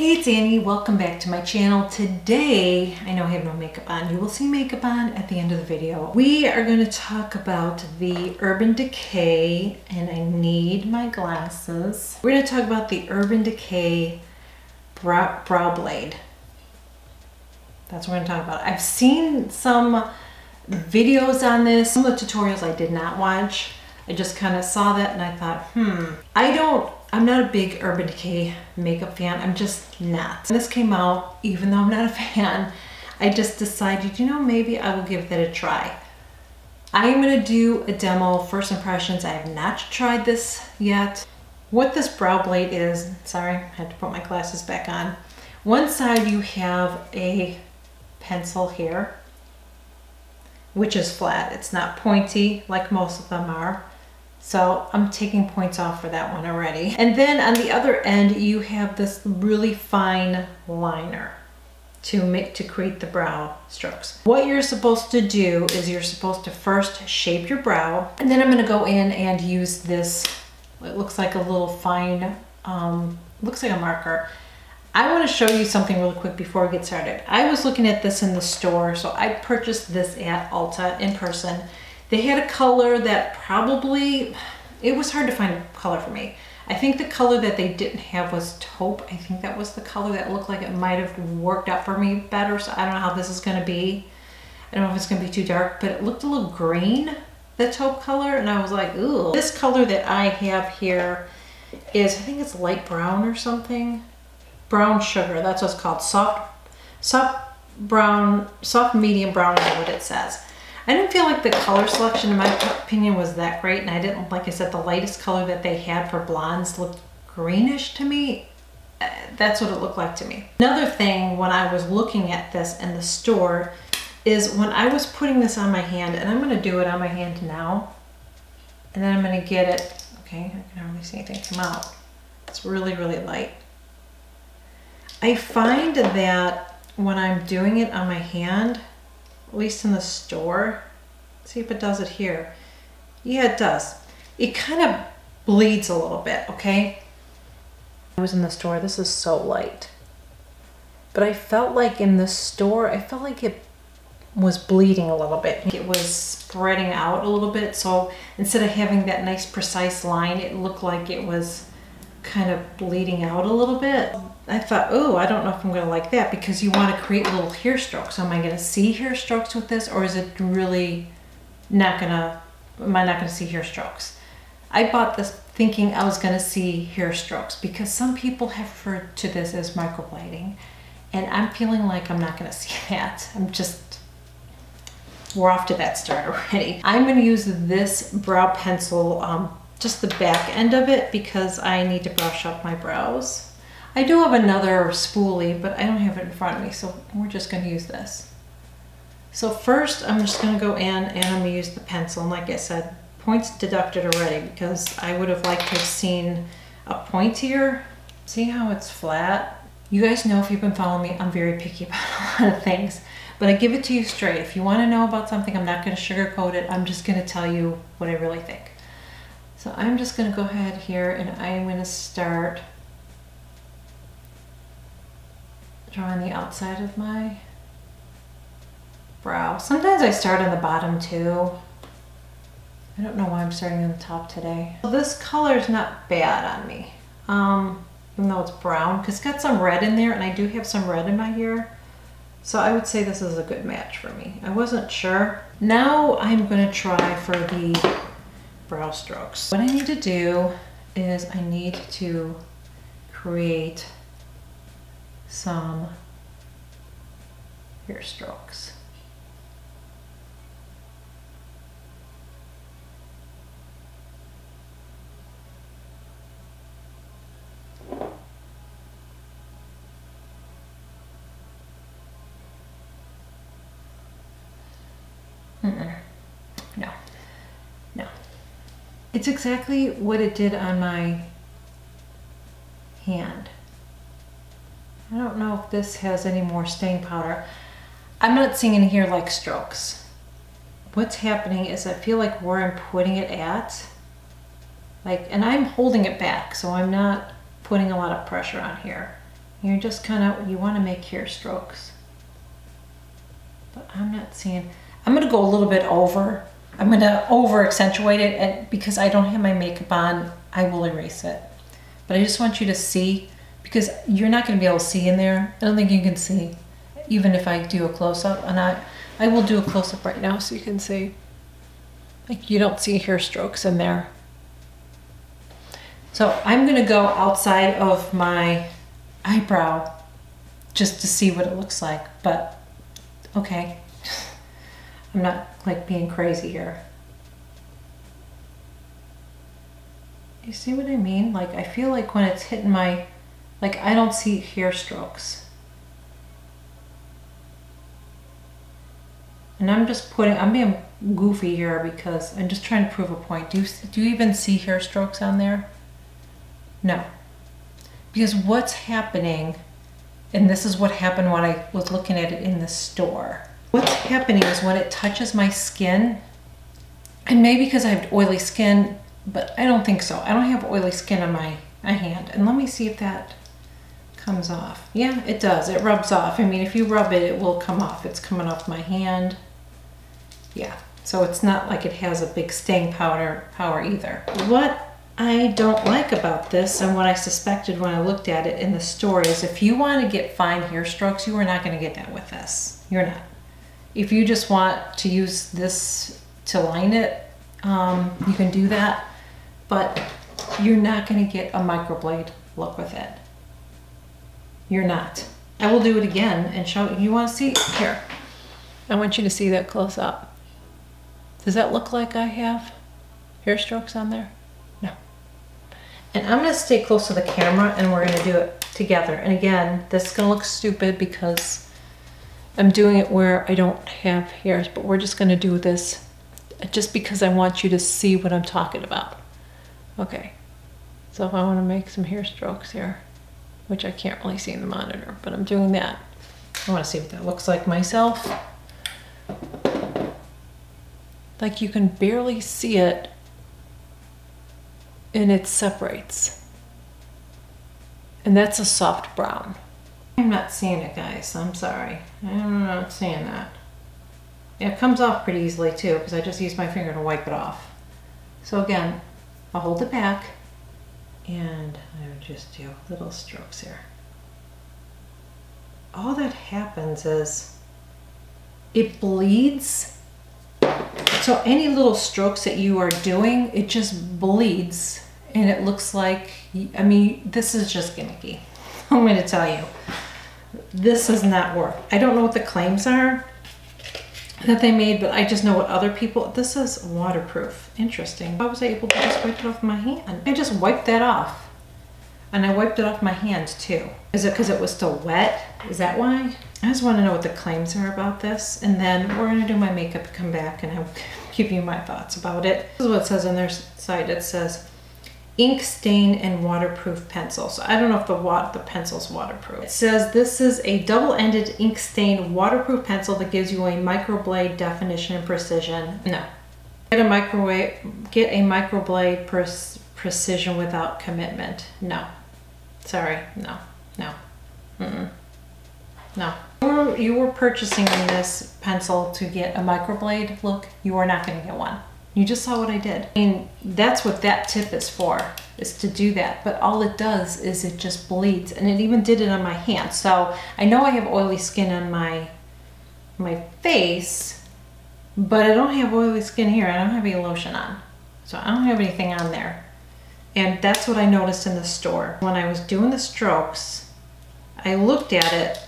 Hey, it's Annie. Welcome back to my channel. Today, I know I have no makeup on. You will see makeup on at the end of the video. We are going to talk about the Urban Decay, and I need my glasses. We're going to talk about the Urban Decay Brow, brow Blade. That's what we're going to talk about. I've seen some videos on this. Some of the tutorials I did not watch. I just kind of saw that and I thought, hmm, I don't I'm not a big Urban Decay makeup fan. I'm just not. When this came out, even though I'm not a fan, I just decided, you know, maybe I will give that a try. I am going to do a demo, first impressions. I have not tried this yet. What this brow blade is, sorry, I had to put my glasses back on. One side you have a pencil here, which is flat. It's not pointy like most of them are. So I'm taking points off for that one already. And then on the other end, you have this really fine liner to make to create the brow strokes. What you're supposed to do is you're supposed to first shape your brow and then I'm gonna go in and use this, it looks like a little fine, um, looks like a marker. I wanna show you something really quick before we get started. I was looking at this in the store, so I purchased this at Ulta in person they had a color that probably, it was hard to find a color for me. I think the color that they didn't have was taupe. I think that was the color that looked like it might have worked out for me better. So I don't know how this is gonna be. I don't know if it's gonna be too dark, but it looked a little green, the taupe color. And I was like, ooh. This color that I have here is, I think it's light brown or something. Brown sugar, that's what's called. Soft, soft brown, soft medium brown is what it says. I didn't feel like the color selection in my opinion was that great and I didn't, like I said, the lightest color that they had for blondes looked greenish to me. Uh, that's what it looked like to me. Another thing when I was looking at this in the store is when I was putting this on my hand, and I'm gonna do it on my hand now, and then I'm gonna get it, okay, I can hardly see anything come out. It's really, really light. I find that when I'm doing it on my hand, at least in the store. See if it does it here. Yeah, it does. It kind of bleeds a little bit, okay? I was in the store, this is so light. But I felt like in the store, I felt like it was bleeding a little bit. It was spreading out a little bit. So instead of having that nice precise line, it looked like it was kind of bleeding out a little bit. I thought, oh, I don't know if I'm gonna like that because you wanna create little hair strokes. Am I gonna see hair strokes with this or is it really not gonna, am I not gonna see hair strokes? I bought this thinking I was gonna see hair strokes because some people have referred to this as microblading and I'm feeling like I'm not gonna see that. I'm just, we're off to that start already. I'm gonna use this brow pencil um, just the back end of it because I need to brush up my brows. I do have another spoolie, but I don't have it in front of me, so we're just gonna use this. So first, I'm just gonna go in and I'm gonna use the pencil. And like I said, points deducted already because I would have liked to have seen a point here. See how it's flat? You guys know if you've been following me, I'm very picky about a lot of things, but I give it to you straight. If you wanna know about something, I'm not gonna sugarcoat it. I'm just gonna tell you what I really think. So I'm just going to go ahead here and I'm going to start drawing the outside of my brow. Sometimes I start on the bottom too. I don't know why I'm starting on the top today. So this color is not bad on me, um, even though it's brown, because it's got some red in there and I do have some red in my hair. So I would say this is a good match for me. I wasn't sure. Now I'm going to try for the brow strokes. What I need to do is I need to create some hair strokes. Mm -mm. No. It's exactly what it did on my hand. I don't know if this has any more stain powder. I'm not seeing in here like strokes. What's happening is I feel like where I'm putting it at, like, and I'm holding it back, so I'm not putting a lot of pressure on here. You're just kind of, you want to make hair strokes. But I'm not seeing, I'm going to go a little bit over. I'm going to over accentuate it and because I don't have my makeup on, I will erase it. But I just want you to see because you're not going to be able to see in there. I don't think you can see even if I do a close-up and I, I will do a close-up right now so you can see. Like you don't see hair strokes in there. So I'm gonna go outside of my eyebrow just to see what it looks like, but okay. I'm not like being crazy here. You see what I mean? Like I feel like when it's hitting my, like I don't see hair strokes. And I'm just putting, I'm being goofy here because I'm just trying to prove a point. Do you, do you even see hair strokes on there? No. Because what's happening, and this is what happened when I was looking at it in the store. What's happening is when it touches my skin, and maybe because I have oily skin, but I don't think so. I don't have oily skin on my, my hand. And let me see if that comes off. Yeah, it does. It rubs off. I mean, if you rub it, it will come off. It's coming off my hand. Yeah, so it's not like it has a big staying powder power either. What I don't like about this and what I suspected when I looked at it in the store is if you want to get fine hair strokes, you are not going to get that with this. You're not. If you just want to use this to line it, um, you can do that, but you're not going to get a microblade look with it. You're not. I will do it again and show you. want to see? Here. I want you to see that close up. Does that look like I have hair strokes on there? No. And I'm gonna stay close to the camera and we're gonna do it together. And again, this is gonna look stupid because I'm doing it where I don't have hairs, but we're just gonna do this just because I want you to see what I'm talking about. Okay, so if I wanna make some hair strokes here, which I can't really see in the monitor, but I'm doing that. I wanna see what that looks like myself like you can barely see it and it separates. And that's a soft brown. I'm not seeing it guys, I'm sorry. I'm not seeing that. It comes off pretty easily too because I just use my finger to wipe it off. So again, I'll hold it back and I'll just do little strokes here. All that happens is it bleeds so any little strokes that you are doing, it just bleeds and it looks like, I mean, this is just gimmicky. I'm going to tell you. This does not work. I don't know what the claims are that they made, but I just know what other people, this is waterproof. Interesting. Why was I able to just wipe it off my hand? I just wiped that off. And I wiped it off my hand too. Is it because it was still wet? Is that why? I just want to know what the claims are about this. And then we're going to do my makeup come back and I'll give you my thoughts about it. This is what it says on their site. It says ink stain and waterproof pencil. So I don't know if the wat the pencil's waterproof. It says this is a double-ended ink stain waterproof pencil that gives you a microblade definition and precision. No. Get a microwave, get a microblade precision without commitment. No. Sorry, no, no, mm -mm. no. You were purchasing this pencil to get a microblade look. You are not going to get one. You just saw what I did. I mean, that's what that tip is for, is to do that. But all it does is it just bleeds. And it even did it on my hand. So I know I have oily skin on my, my face, but I don't have oily skin here. I don't have any lotion on. So I don't have anything on there. And that's what I noticed in the store. When I was doing the strokes, I looked at it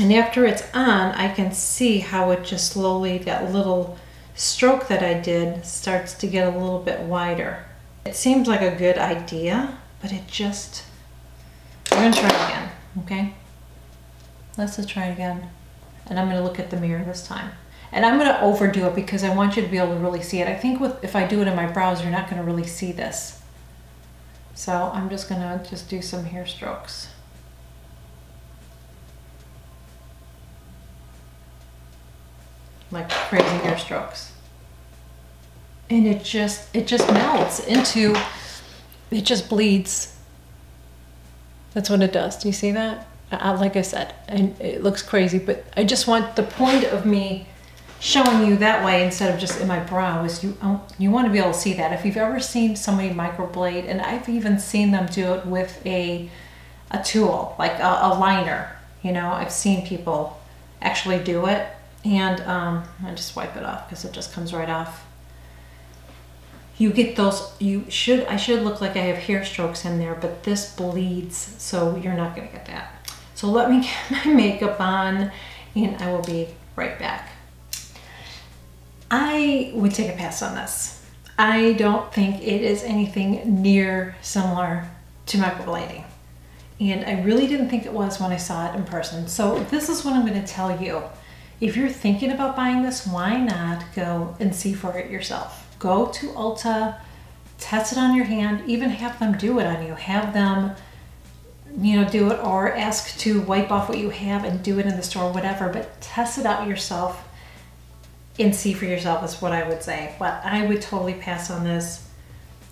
and after it's on, I can see how it just slowly, that little stroke that I did starts to get a little bit wider. It seems like a good idea, but it just, we're gonna try it again, okay? Let's just try it again. And I'm gonna look at the mirror this time. And I'm gonna overdo it because I want you to be able to really see it. I think with if I do it in my brows, you're not gonna really see this. So I'm just gonna just do some hair strokes. Like crazy hair strokes. And it just, it just melts into, it just bleeds. That's what it does. Do you see that? Uh, like I said, and it looks crazy, but I just want the point of me showing you that way instead of just in my brow is you um, you want to be able to see that. If you've ever seen somebody microblade, and I've even seen them do it with a a tool like a, a liner. You know, I've seen people actually do it, and um, I just wipe it off because it just comes right off. You get those. You should. I should look like I have hair strokes in there, but this bleeds, so you're not gonna get that. So let me get my makeup on, and I will be right back. I would take a pass on this. I don't think it is anything near similar to microblading. And I really didn't think it was when I saw it in person. So this is what I'm going to tell you. If you're thinking about buying this, why not go and see for it yourself? Go to Ulta, test it on your hand, even have them do it on you. Have them, you know, do it or ask to wipe off what you have and do it in the store, whatever, but test it out yourself and see for yourself is what I would say. But I would totally pass on this.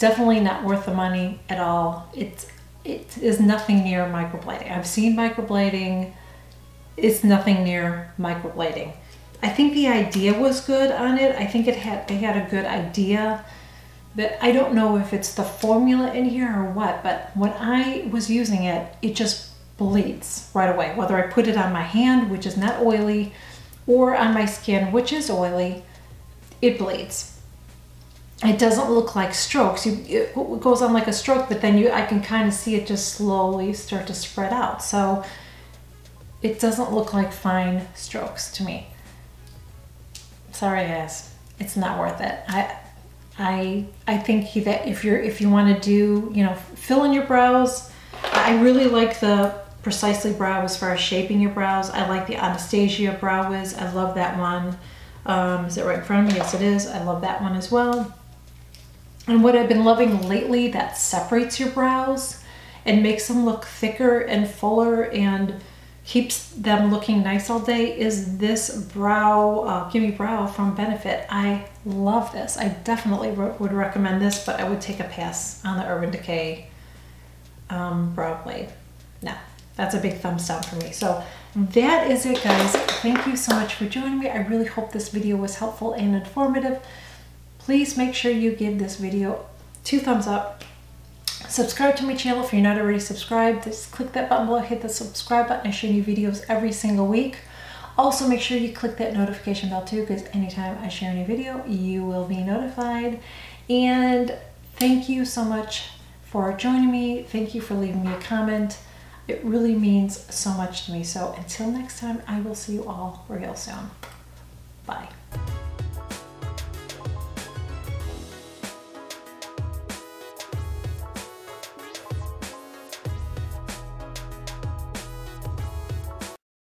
Definitely not worth the money at all. It's it is nothing near microblading. I've seen microblading. It's nothing near microblading. I think the idea was good on it. I think it had they had a good idea. But I don't know if it's the formula in here or what, but when I was using it, it just bleeds right away. Whether I put it on my hand, which is not oily, or on my skin, which is oily, it bleeds. It doesn't look like strokes. You, it goes on like a stroke, but then you I can kind of see it just slowly start to spread out. So it doesn't look like fine strokes to me. Sorry guys, it's not worth it. I I I think that if you're if you want to do, you know, fill in your brows, I really like the Precisely Brow as far as shaping your brows. I like the Anastasia Brow Wiz. I love that one. Um, is it right in front of me? Yes, it is. I love that one as well. And what I've been loving lately that separates your brows and makes them look thicker and fuller and keeps them looking nice all day is this brow, uh, Gimme Brow from Benefit. I love this. I definitely would recommend this, but I would take a pass on the Urban Decay um, brow blade. No, that's a big thumbs down for me. So that is it guys. Thank you so much for joining me. I really hope this video was helpful and informative. Please make sure you give this video two thumbs up. Subscribe to my channel if you're not already subscribed. Just click that button below, hit the subscribe button. I share new videos every single week. Also, make sure you click that notification bell too, because anytime I share a new video, you will be notified. And thank you so much for joining me. Thank you for leaving me a comment. It really means so much to me. So until next time, I will see you all real soon.